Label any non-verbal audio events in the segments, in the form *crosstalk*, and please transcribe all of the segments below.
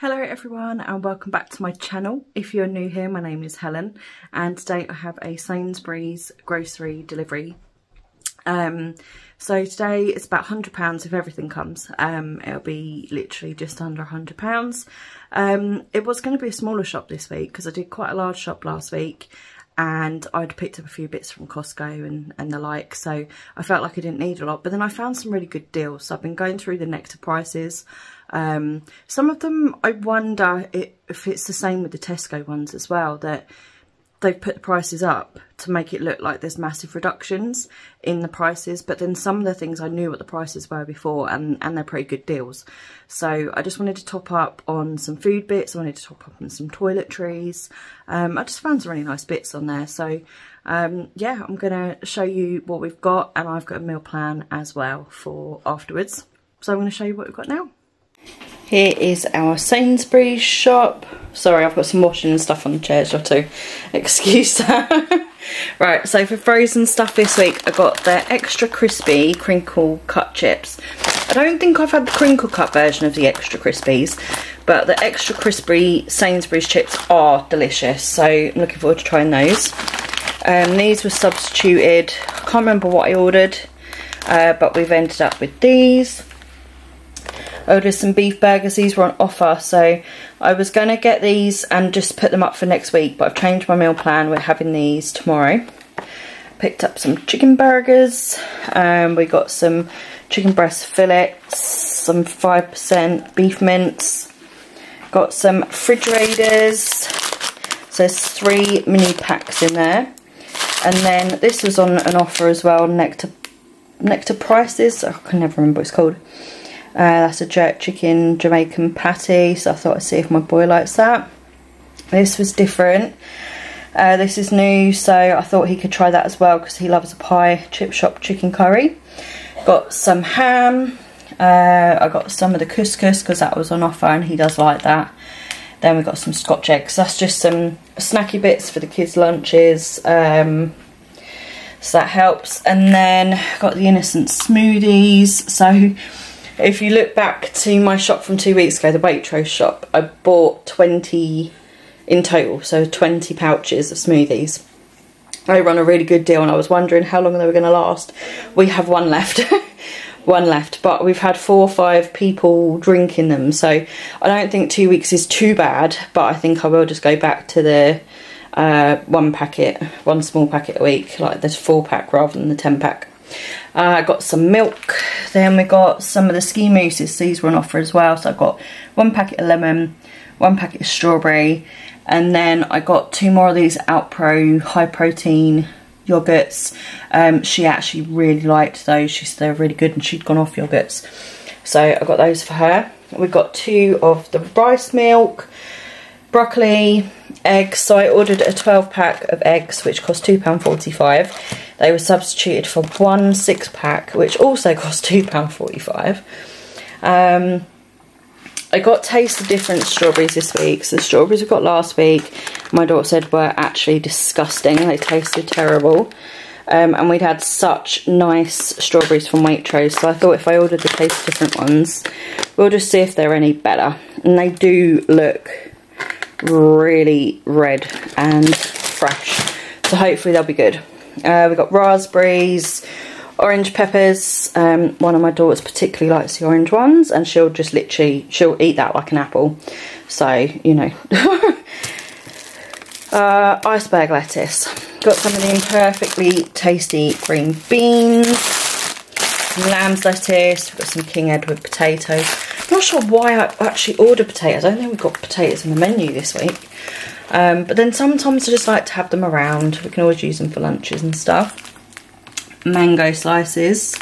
Hello everyone and welcome back to my channel. If you're new here, my name is Helen and today I have a Sainsbury's grocery delivery. Um, so today it's about £100 if everything comes. Um, it'll be literally just under £100. Um, it was going to be a smaller shop this week because I did quite a large shop last week and I'd picked up a few bits from Costco and, and the like so I felt like I didn't need a lot. But then I found some really good deals so I've been going through the Nectar prices. Um, some of them, I wonder if it's the same with the Tesco ones as well, that they've put the prices up to make it look like there's massive reductions in the prices but then some of the things I knew what the prices were before and, and they're pretty good deals. So I just wanted to top up on some food bits I wanted to top up on some toiletries. Um, I just found some really nice bits on there. So um, yeah I'm gonna show you what we've got and I've got a meal plan as well for afterwards. So I'm going to show you what we've got now. Here is our Sainsbury's shop. Sorry, I've got some washing and stuff on the chairs, have to *laughs* excuse that. *laughs* right, so for frozen stuff this week, I got the extra crispy crinkle cut chips. I don't think I've had the crinkle cut version of the extra crispies, but the extra crispy Sainsbury's chips are delicious, so I'm looking forward to trying those. Um, these were substituted, I can't remember what I ordered, uh, but we've ended up with these ordered some beef burgers. These were on offer, so I was going to get these and just put them up for next week, but I've changed my meal plan. We're having these tomorrow. Picked up some chicken burgers. Um, we got some chicken breast fillets, some 5% beef mince. Got some Fridge Raiders. So there's three mini packs in there. And then this was on an offer as well, Nectar Nectar Prices. I can never remember what it's called. Uh, that's a jerk chicken Jamaican patty, so I thought I'd see if my boy likes that. This was different. Uh, this is new, so I thought he could try that as well because he loves a pie chip shop chicken curry. Got some ham. Uh, I got some of the couscous because that was on offer and he does like that. Then we got some scotch eggs. That's just some snacky bits for the kids' lunches. Um, so that helps. And then got the innocent smoothies. So if you look back to my shop from two weeks ago, the Waitrose shop, I bought 20 in total, so 20 pouches of smoothies. I run a really good deal and I was wondering how long they were going to last. We have one left. *laughs* one left, but we've had four or five people drinking them, so I don't think two weeks is too bad, but I think I will just go back to the uh, one packet, one small packet a week, like the four pack rather than the 10 pack. Uh, I uh, got some milk. Then we got some of the ski mousses. These were on offer as well. So I got one packet of lemon, one packet of strawberry, and then I got two more of these Alpro high protein yogurts. Um, she actually really liked those. She said they're really good and she'd gone off yogurts. So I got those for her. We got two of the rice milk, broccoli, eggs. So I ordered a 12 pack of eggs, which cost £2.45. They were substituted for one six pack, which also *laughs* cost £2.45. Um, I got Taste the Difference strawberries this week. So the strawberries we got last week, my daughter said were actually disgusting. They tasted terrible. Um, and we'd had such nice strawberries from Waitrose. So I thought if I ordered the Taste Different ones, we'll just see if they're any better. And they do look really red and fresh. So hopefully they'll be good. Uh, we've got raspberries, orange peppers. Um, one of my daughters particularly likes the orange ones and she'll just literally, she'll eat that like an apple. So, you know. *laughs* uh, iceberg lettuce. Got some of the imperfectly tasty green beans. Lamb's lettuce. We've got some King Edward potatoes. I'm not sure why I actually ordered potatoes. I don't think we've got potatoes in the menu this week. Um, but then sometimes I just like to have them around. We can always use them for lunches and stuff. Mango slices.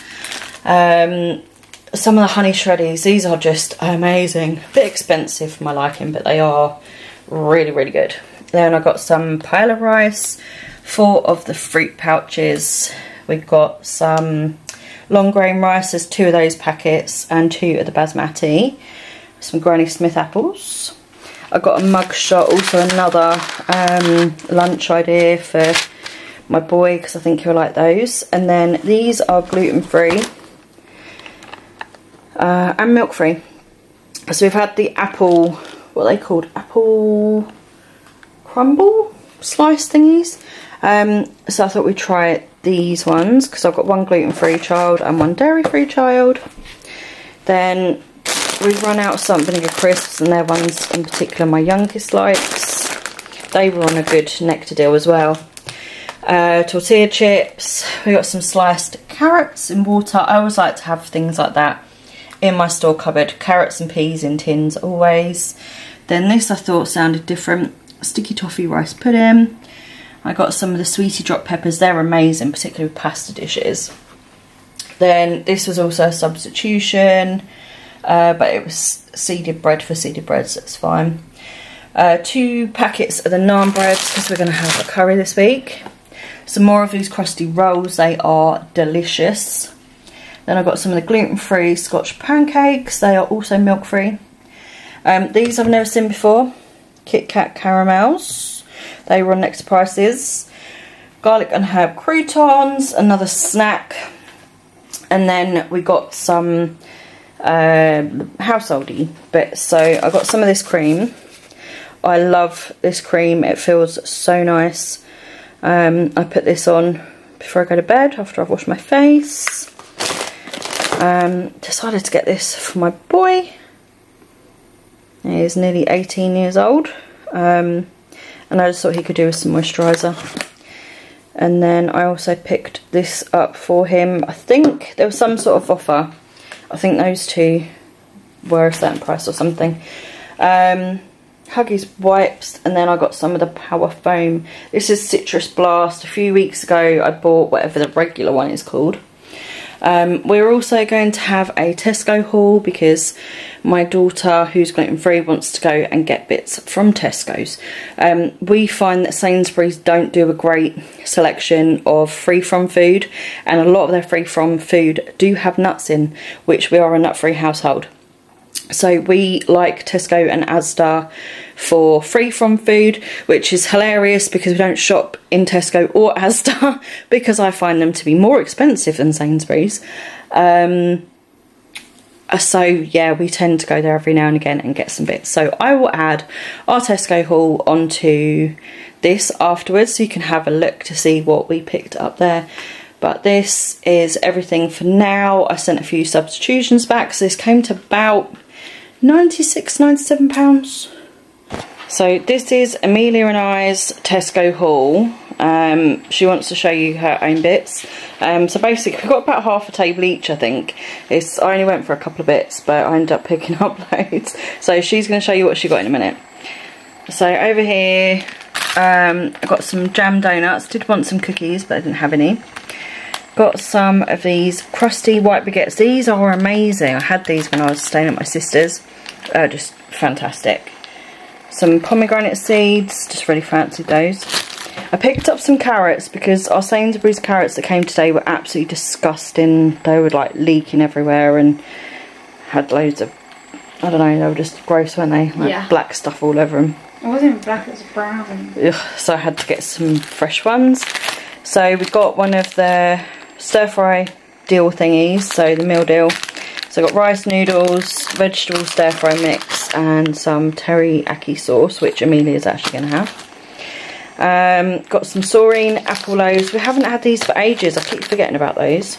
Um, some of the honey shreddies. These are just amazing. A bit expensive for my liking, but they are really, really good. Then I got some paella rice. Four of the fruit pouches. We've got some long grain rice. There's two of those packets and two of the basmati. Some Granny Smith apples. I got a mug shot, also another um, lunch idea for my boy because I think he'll like those. And then these are gluten free uh, and milk free. So we've had the apple what are they called? Apple crumble slice thingies. Um, so I thought we'd try these ones because I've got one gluten-free child and one dairy-free child. Then we've run out of salt vinegar crisps and they're ones in particular my youngest likes. They were on a good nectar deal as well. Uh, tortilla chips. We got some sliced carrots in water. I always like to have things like that in my store cupboard. Carrots and peas in tins always. Then this I thought sounded different. Sticky toffee rice pudding. I got some of the sweetie drop peppers. They're amazing, particularly with pasta dishes. Then this was also a substitution. Uh, but it was seeded bread for seeded bread, so it's fine. Uh, two packets of the naan breads because we're going to have a curry this week. Some more of these crusty rolls, they are delicious. Then I've got some of the gluten-free Scotch pancakes, they are also milk-free. Um, these I've never seen before, Kit Kat caramels, they were next prices. Garlic and herb croutons, another snack. And then we got some uh, householdy bits. So I got some of this cream. I love this cream, it feels so nice. Um, I put this on before I go to bed after I've washed my face. Um, decided to get this for my boy. He is nearly 18 years old. Um, and I just thought he could do with some moisturiser. And then I also picked this up for him. I think there was some sort of offer. I think those two were a certain price or something. Um, Huggies wipes and then I got some of the Power Foam. This is Citrus Blast. A few weeks ago I bought whatever the regular one is called. Um, we're also going to have a Tesco haul because my daughter, who's gluten free, wants to go and get bits from Tesco's. Um, we find that Sainsbury's don't do a great selection of free from food, and a lot of their free from food do have nuts in, which we are a nut free household. So we like Tesco and Asda for free from food, which is hilarious because we don't shop in Tesco or *laughs* Asda because I find them to be more expensive than Sainsbury's. Um, uh, so yeah, we tend to go there every now and again and get some bits. So I will add our Tesco haul onto this afterwards so you can have a look to see what we picked up there. But this is everything for now. I sent a few substitutions back so this came to about 96 97 pounds. So this is Amelia and I's Tesco haul. Um, she wants to show you her own bits. Um, so basically we've got about half a table each I think. It's I only went for a couple of bits but I ended up picking *laughs* up loads. So she's going to show you what she got in a minute. So over here um, I got some jam donuts. Did want some cookies but I didn't have any Got some of these crusty white baguettes. These are amazing. I had these when I was staying at my sister's. Uh, just fantastic. Some pomegranate seeds. Just really fancied those. I picked up some carrots because our Sainsbury's carrots that came today were absolutely disgusting. They were like leaking everywhere and had loads of, I don't know, they were just gross, weren't they? Like yeah. black stuff all over them. It wasn't even black, it was brown. Ugh, so I had to get some fresh ones. So we got one of the stir fry deal thingies, so the meal deal. So I've got rice noodles, vegetable stir fry mix, and some teriyaki sauce, which Amelia is actually going to have. Um, got some Soreen apple loaves. We haven't had these for ages. I keep forgetting about those.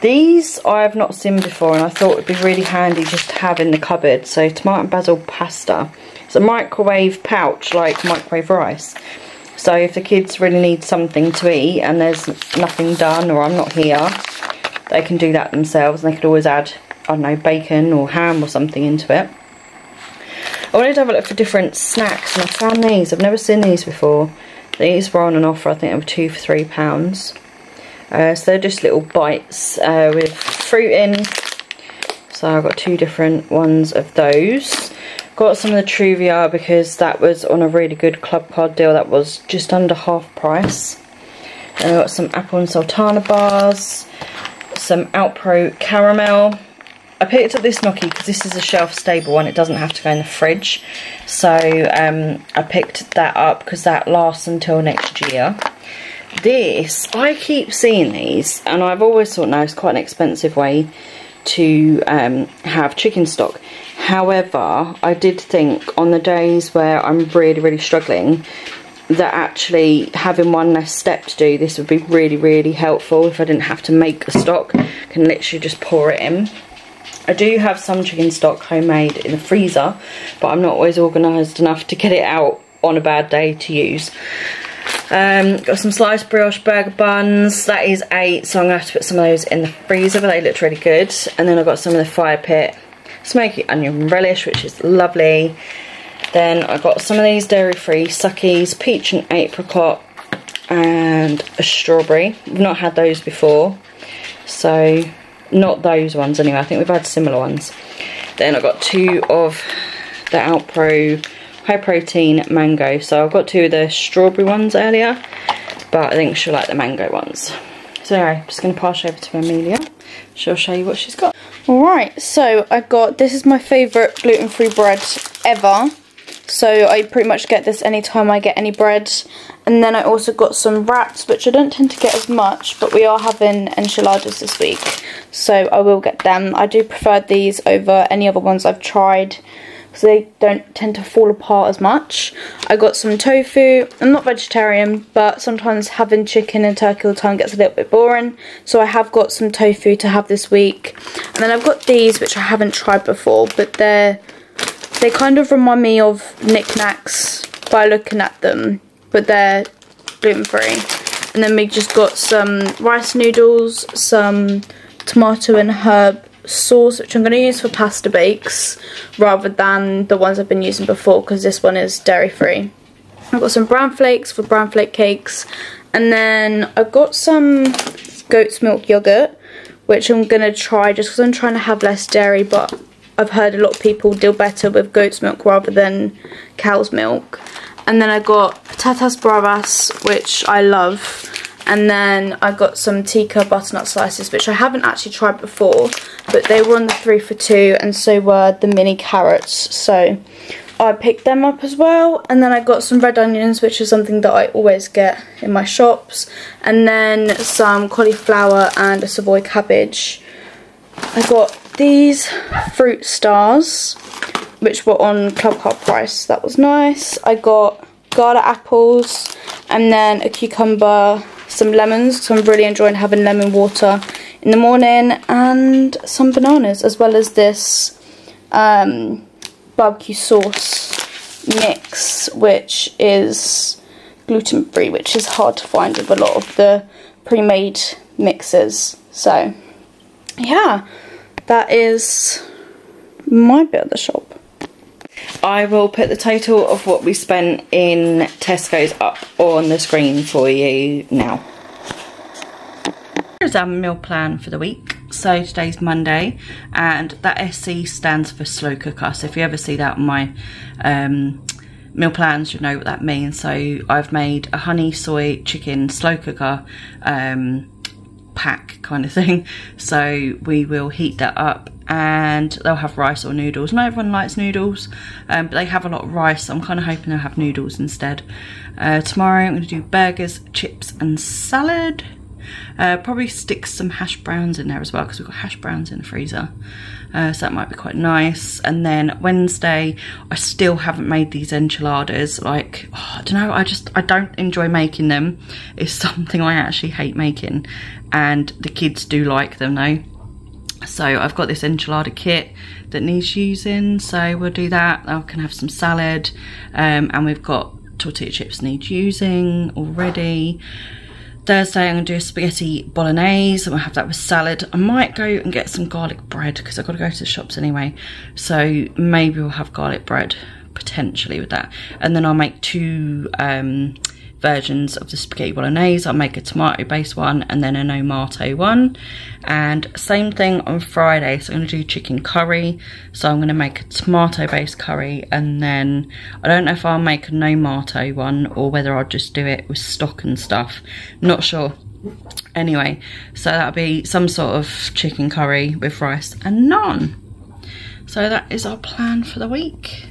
These I have not seen before and I thought it would be really handy just to have in the cupboard. So tomato and basil pasta. It's a microwave pouch like microwave rice. So if the kids really need something to eat and there's nothing done or I'm not here, they can do that themselves and they could always add, I don't know, bacon or ham or something into it. I wanted to have a look for different snacks and I found these. I've never seen these before. These were on an offer, I think they were two for three pounds. Uh, so they're just little bites uh, with fruit in. So I've got two different ones of those. Got some of the Truvia because that was on a really good club card deal. That was just under half price. And I got some apple and sultana bars. Some Alpro caramel. I picked up this gnocchi because this is a shelf stable one. It doesn't have to go in the fridge. So um, I picked that up because that lasts until next year. This, I keep seeing these and I've always thought, no, it's quite an expensive way to um, have chicken stock. However, I did think on the days where I'm really, really struggling, that actually having one less step to do, this would be really, really helpful if I didn't have to make a stock. I can literally just pour it in. I do have some chicken stock homemade in the freezer, but I'm not always organised enough to get it out on a bad day to use. Um, got some sliced brioche burger buns. That is eight, so I'm going to have to put some of those in the freezer, but they looked really good. And then I've got some of the fire pit smoky onion relish, which is lovely. Then I got some of these dairy-free suckies, peach and apricot, and a strawberry. We've not had those before, so not those ones anyway. I think we've had similar ones. Then I got two of the Alpro high protein mango. So I've got two of the strawberry ones earlier, but I think she'll like the mango ones. So anyway, I'm just going to pass over to Amelia. She'll show you what she's got. Alright, so I got, this is my favourite gluten-free bread ever. So I pretty much get this anytime I get any bread. And then I also got some wraps, which I don't tend to get as much, but we are having enchiladas this week. So I will get them. I do prefer these over any other ones I've tried because they don't tend to fall apart as much. I got some tofu. I'm not vegetarian, but sometimes having chicken and turkey all the time gets a little bit boring. So I have got some tofu to have this week. And then I've got these, which I haven't tried before, but they're they kind of remind me of Nik Naks by looking at them, but they're gluten-free. And then we just got some rice noodles, some tomato and herb sauce, which I'm going to use for pasta bakes, rather than the ones I've been using before, because this one is dairy-free. I've got some bran flakes for bran flake cakes, and then I've got some goat's milk yogurt, which I'm going to try just because I'm trying to have less dairy, but I've heard a lot of people deal better with goat's milk rather than cow's milk. And then I got patatas bravas, which I love. And then I got some tikka butternut slices, which I haven't actually tried before, but they were on the three for two, and so were the mini carrots. So I picked them up as well. And then I got some red onions, which is something that I always get in my shops. And then some cauliflower and a savoy cabbage. I got these fruit stars, which were on Club Card price. That was nice. I got Gala apples and then a cucumber, some lemons. So I'm really enjoying having lemon water in the morning and some bananas as well as this um, barbecue sauce mix which is gluten free which is hard to find with a lot of the pre-made mixes so yeah that is my bit of the shop. I will put the total of what we spent in Tesco's up on the screen for you now. Here's our meal plan for the week. So today's Monday and that SC stands for slow cooker. So if you ever see that on my um, meal plans, you know what that means. So I've made a honey soy chicken slow cooker um, pack kind of *laughs* thing. So we will heat that up and they'll have rice or noodles. Not everyone likes noodles, um, but they have a lot of rice. So I'm kind of hoping they'll have noodles instead. Uh, tomorrow I'm going to do burgers, chips and salad. Uh, probably stick some hash browns in there as well because we've got hash browns in the freezer. Uh, so that might be quite nice. And then Wednesday, I still haven't made these enchiladas. Like, oh, I don't know, I just, I don't enjoy making them. It's *laughs* something I actually hate making. And the kids do like them though. So I've got this enchilada kit that needs using. So we'll do that. I can have some salad. Um, and we've got tortilla chips need using already. Thursday I'm going to do a spaghetti bolognese and we'll have that with salad. I might go and get some garlic bread because I've got to go to the shops anyway. So maybe we'll have garlic bread potentially with that. And then I'll make two um, versions of the spaghetti bolognese. I'll make a tomato based one and then an omato one. And same thing on Friday. So I'm going to do chicken curry. So I'm going to make a tomato based curry and then I don't know if I'll make a nomato one or whether I'll just do it with stock and stuff. Not sure. Anyway, so that'll be some sort of chicken curry with rice and naan. So that is our plan for the week.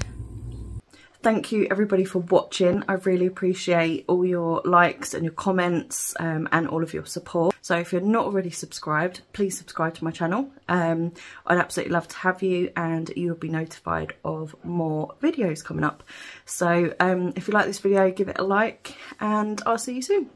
Thank you everybody for watching. I really appreciate all your likes and your comments um, and all of your support. So if you're not already subscribed, please subscribe to my channel. Um, I'd absolutely love to have you and you'll be notified of more videos coming up. So um, if you like this video, give it a like and I'll see you soon.